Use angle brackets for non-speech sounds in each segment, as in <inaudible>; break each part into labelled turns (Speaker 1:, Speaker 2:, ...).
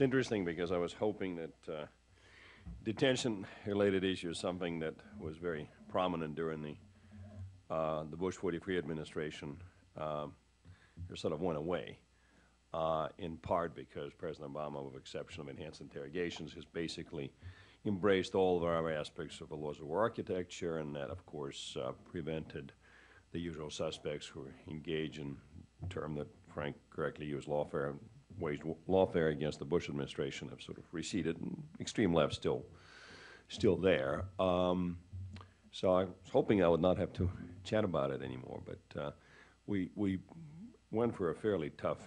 Speaker 1: It's interesting because I was hoping that uh, detention-related issue is something that was very prominent during the uh, the Bush 43 administration. Um, sort of went away, uh, in part because President Obama, with exception of enhanced interrogations, has basically embraced all of our aspects of the laws of war architecture, and that, of course, uh, prevented the usual suspects who engage in term that Frank correctly used, lawfare, waged lawfare against the Bush administration have sort of receded, and extreme left still, still there. Um, so I was hoping I would not have to <laughs> chat about it anymore, but uh, we, we went for a fairly tough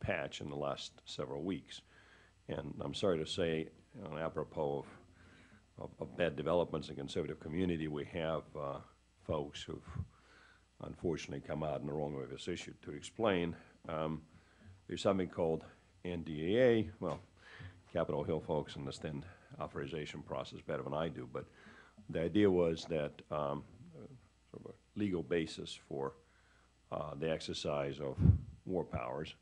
Speaker 1: patch in the last several weeks. And I'm sorry to say, you know, apropos of, of, of, bad developments in the conservative community, we have uh, folks who've unfortunately come out in the wrong way of this issue. To explain, um, there's something called NDAA. Well, Capitol Hill folks understand authorization process better than I do, but the idea was that um, sort of a legal basis for uh, the exercise of war powers,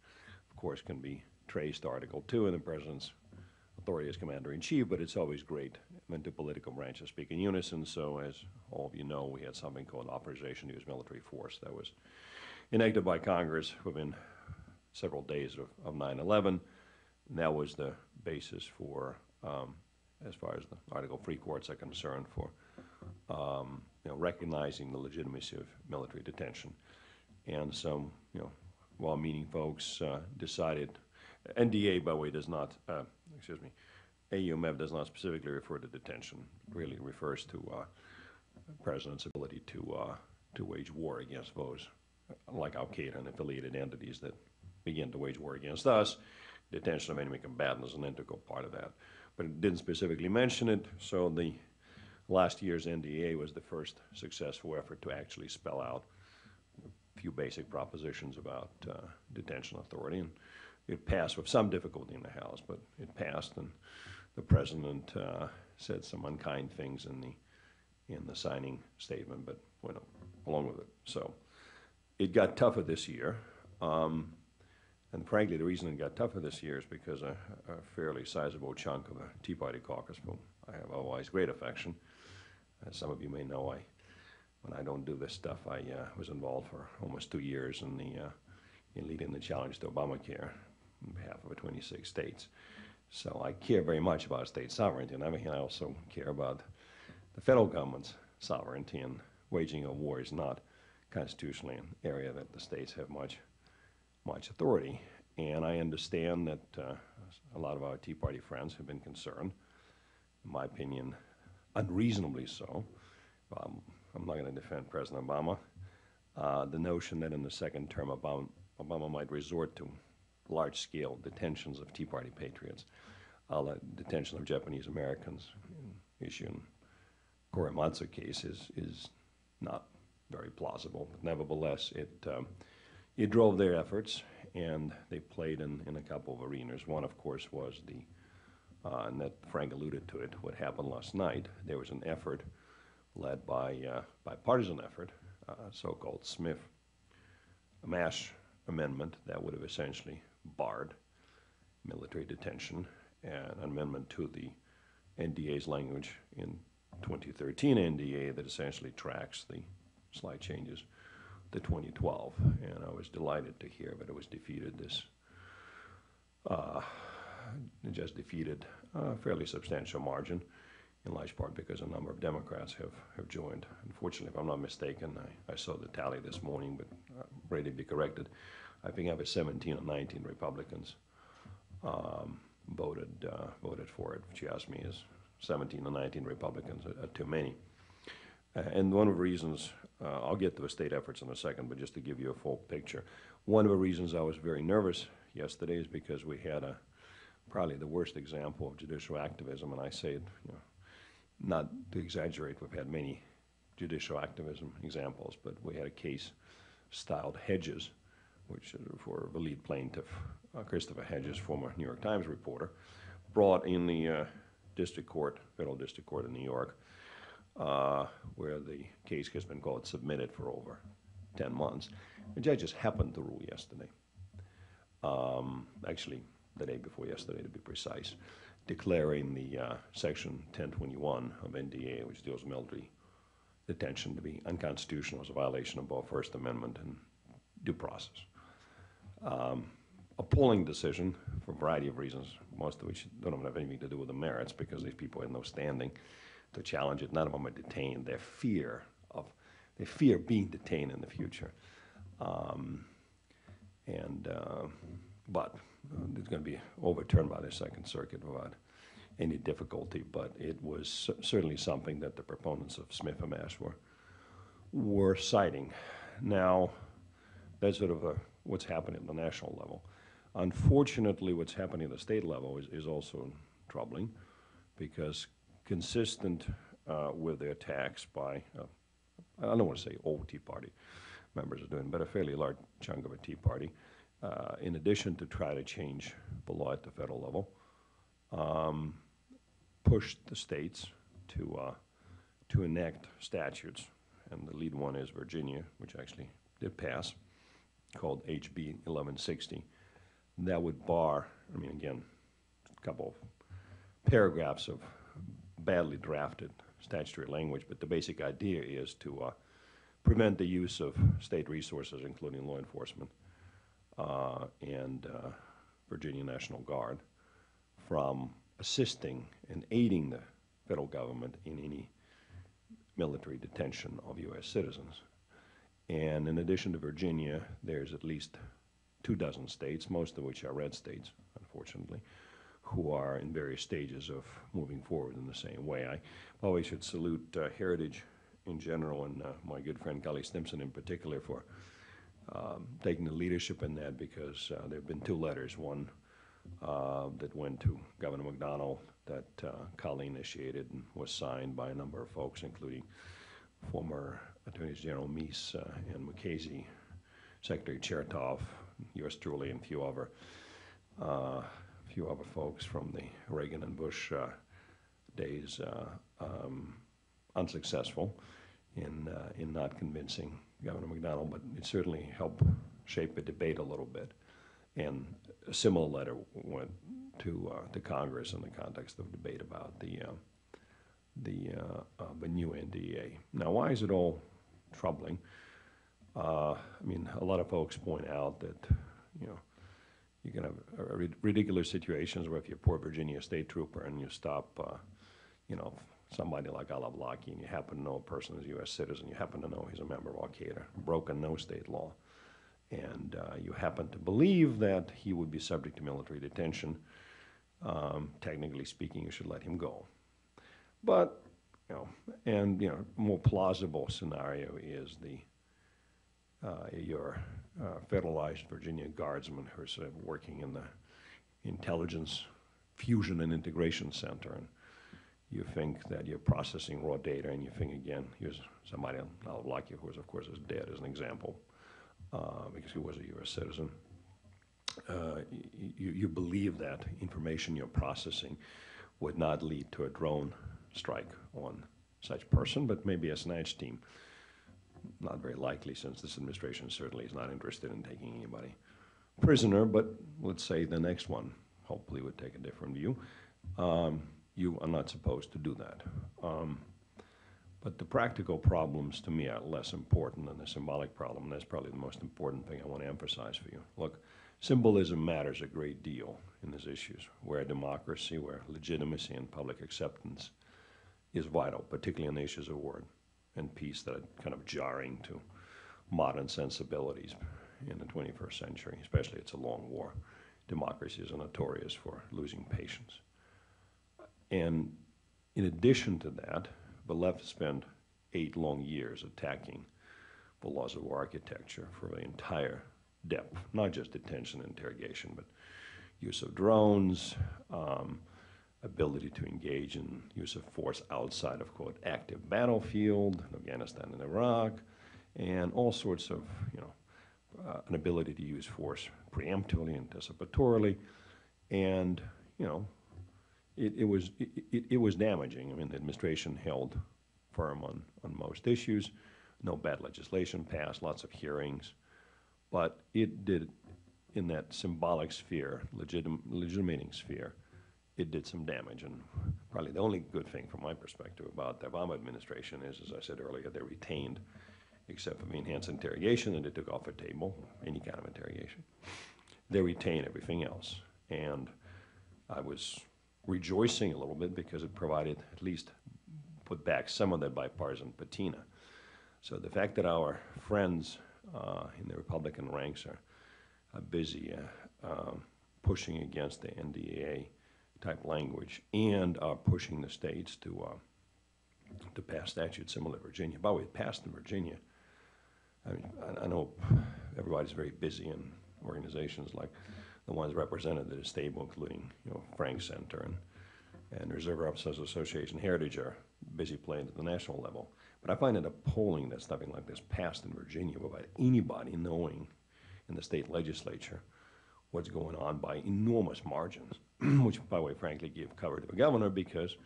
Speaker 1: of course, can be traced to Article 2 in the President's authority as Commander-in-Chief, but it's always great when the political branches speak in unison. So as all of you know, we had something called Authorization to Use Military Force that was enacted by Congress within several days of 9-11. That was the basis for, um, as far as the Article 3 courts are concerned, for um, you know, recognizing the legitimacy of military detention. And some, you know, well-meaning folks uh, decided, NDA, by the way, does not, uh, excuse me, AUMF does not specifically refer to detention. It really refers to uh, President's ability to, uh, to wage war against those, like Al-Qaeda and affiliated entities that begin to wage war against us. Detention of enemy combatants is an integral part of that. But it didn't specifically mention it, so the last year's NDA was the first successful effort to actually spell out a few basic propositions about uh, detention authority. And it passed with some difficulty in the House, but it passed, and the President uh, said some unkind things in the in the signing statement, but went along with it. So it got tougher this year. Um, and frankly, the reason it got tougher this year is because a, a fairly sizable chunk of the Tea Party caucus, whom I have otherwise great affection, as some of you may know, I, when I don't do this stuff, I uh, was involved for almost two years in the uh, in leading the challenge to Obamacare on behalf of 26 states. So I care very much about state sovereignty, and I also care about the federal government's sovereignty, and waging a war is not constitutionally an area that the states have much much authority. And I understand that uh, a lot of our Tea Party friends have been concerned, in my opinion, unreasonably so. Um, I'm not going to defend President Obama. Uh, the notion that in the second term Obama, Obama might resort to large-scale detentions of Tea Party patriots, uh, detention of Japanese Americans, issue in Korematsu case is, is not very plausible. But nevertheless, it, um, it drove their efforts, and they played in, in a couple of arenas. One, of course, was the uh, and that Frank alluded to it, what happened last night. There was an effort led by uh, bipartisan effort, uh, so-called Smith Amash amendment that would have essentially barred military detention, and an amendment to the NDA's language in 2013 NDA that essentially tracks the slight changes to 2012. And I was delighted to hear that it was defeated this uh, just defeated a fairly substantial margin, in large part because a number of Democrats have, have joined. Unfortunately, if I'm not mistaken, I, I saw the tally this morning, but I'm ready to be corrected. I think I have 17 or 19 Republicans um, voted uh, voted for it, which you asked me is 17 or 19 Republicans are, are too many. Uh, and one of the reasons, uh, I'll get to the state efforts in a second, but just to give you a full picture, one of the reasons I was very nervous yesterday is because we had a probably the worst example of judicial activism, and I say it, you know, not to exaggerate, we've had many judicial activism examples, but we had a case styled Hedges, which for the lead plaintiff, uh, Christopher Hedges, former New York Times reporter, brought in the uh, district court, federal district court in New York, uh, where the case has been called submitted for over 10 months. The judge just happened to rule yesterday. Um, actually, the day before yesterday to be precise, declaring the uh, Section 1021 of NDA, which deals with military detention, to be unconstitutional as a violation of both First Amendment and due process. Um, appalling decision for a variety of reasons, most of which don't have anything to do with the merits because these people had no standing to challenge it. None of them are detained. Their fear of, they fear being detained in the future. Um, and, uh, but uh, it's going to be overturned by the Second Circuit without any difficulty. But it was cer- certainly something that the proponents of Smith and Mass were, were citing. Now, that's sort of a, what's happening at the national level. Unfortunately, what's happening at the state level is, is also troubling because consistent uh, with the attacks by, uh, I don't want to say all Tea Party members are doing, but a fairly large chunk of a Tea Party, uh, in addition to try to change the law at the federal level, um, pushed the states to, uh, to enact statutes. And the lead one is Virginia, which actually did pass, called HB 1160. That would bar, I mean, again, a couple of paragraphs of badly drafted statutory language, but the basic idea is to uh, prevent the use of state resources, including law enforcement uh, and uh, Virginia National Guard, from assisting and aiding the federal government in any military detention of U.S. citizens. And in addition to Virginia, there's at least two dozen states, most of which are red states, unfortunately, who are in various stages of moving forward in the same way. I always should salute uh, Heritage in general and uh, my good friend Cully Stimson in particular for um, taking the leadership in that because uh, there have been two letters. One uh, that went to Governor McDonnell that uh, Cully initiated and was signed by a number of folks, including former Attorneys General Meese uh, and Mukasey, Secretary Chertoff, yours truly, and a few other, uh, few other folks from the Reagan and Bush uh, days, uh, um, unsuccessful in, uh, in not convincing Governor McDonnell, but it certainly helped shape the debate a little bit. And a similar letter went to, uh, to Congress in the context of debate about the, the, the new NDA. Now, why is it all troubling? Uh, I mean, a lot of folks point out that, you know, you can have rid- ridiculous situations where if you're a poor Virginia state trooper and you stop, uh, you know, somebody like Al-Awlaki and you happen to know a person is a U.S. citizen, you happen to know he's a member of Al-Qaeda, broken no state law, and uh, you happen to believe that he would be subject to military detention, um, technically speaking, you should let him go. But, you know, and, you know, more plausible scenario is the, your uh, federalized Virginia guardsmen who are sort of working in the intelligence fusion and integration center. And you think that you're processing raw data, and you think again, here's somebody like you, who is, of course, is dead as an example, uh, because he was a U.S. citizen. Uh, you, you believe that information you're processing would not lead to a drone strike on such person, but maybe a snatch team. Not very likely, since this administration certainly is not interested in taking anybody prisoner, but let's say the next one hopefully would take a different view. Um, you are not supposed to do that. Um, but the practical problems to me are less important than the symbolic problem, and that's probably the most important thing I want to emphasize for you. Look, symbolism matters a great deal in these issues, where democracy, where legitimacy and public acceptance is vital, particularly on the issues of war and peace that are kind of jarring to modern sensibilities in the 21st century, especially it's a long war. Democracies are notorious for losing patience. And in addition to that, the left spent eight long years attacking the laws of war architecture for the entire depth, not just detention and interrogation, but use of drones, um, ability to engage in use of force outside of, quote, active battlefield in Afghanistan and Iraq, and all sorts of, you know, uh, an ability to use force preemptively, anticipatorily, and, you know, it, it was, it, it, it was damaging. I mean, the administration held firm on, on most issues. No bad legislation passed, lots of hearings, but it did, in that symbolic sphere, legitim, legitimating sphere, it did some damage. And probably the only good thing from my perspective about the Obama administration is, as I said earlier, they retained, except for the enhanced interrogation that they took off the table, any kind of interrogation, they retained everything else. And I was rejoicing a little bit because it provided at least put back some of that bipartisan patina. So the fact that our friends uh, in the Republican ranks are, are busy uh, um, pushing against the NDAA type language and are pushing the states to uh, to pass statutes similar to Virginia. By the way, it passed in Virginia. I mean, I, I know everybody's very busy in organizations like the ones represented at the stable, including you know Frank Center and and Reserve Officers Association Heritage are busy playing at the national level. But I find it appalling that something like this passed in Virginia without anybody knowing in the state legislature what's going on by enormous margins, <clears throat> which, by the way, frankly, gave cover to the governor because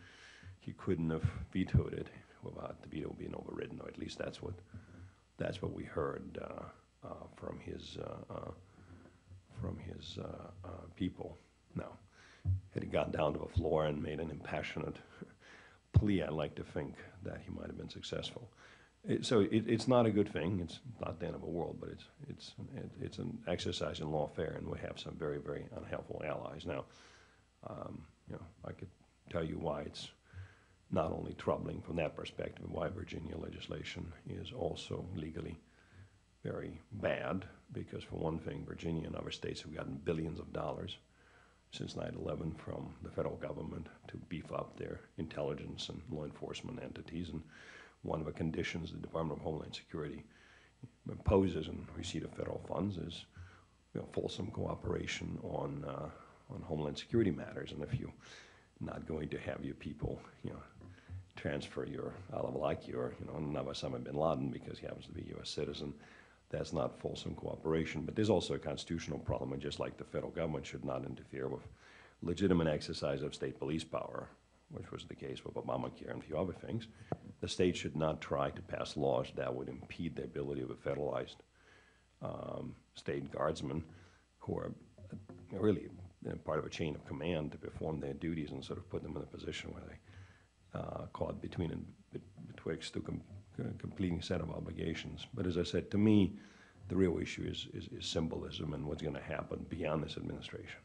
Speaker 1: he couldn't have vetoed it without the veto being overridden, or at least that's what that's what we heard uh, uh, from his uh, uh from his uh, people. Now, had he gone down to the floor and made an impassionate <laughs> plea, I'd like to think that he might have been successful. It, so it, it's not a good thing. It's not the end of the world, but it's it's it, it's an exercise in lawfare, and we have some very very unhelpful allies now. Um, you know, I could tell you why it's not only troubling from that perspective, why Virginia legislation is also legally very bad, because for one thing, Virginia and other states have gotten billions of dollars since 9/11 from the federal government to beef up their intelligence and law enforcement entities. And one of the conditions the Department of Homeland Security imposes in receipt of federal funds is you know, fulsome cooperation on uh, on Homeland Security matters. And if you're not going to have your people, you know, transfer your Oliver like your, you know, Osama bin Laden because he happens to be a U.S. citizen, that's not fulsome cooperation. But there's also a constitutional problem, and just like the federal government should not interfere with legitimate exercise of state police power, which was the case with Obamacare and a few other things, the state should not try to pass laws that would impede the ability of a federalized um, state guardsmen who are really part of a chain of command to perform their duties and sort of put them in a position where they uh, caught between and betwixt to com completing set of obligations. But as I said, to me, the real issue is, is, is symbolism and what's going to happen beyond this administration.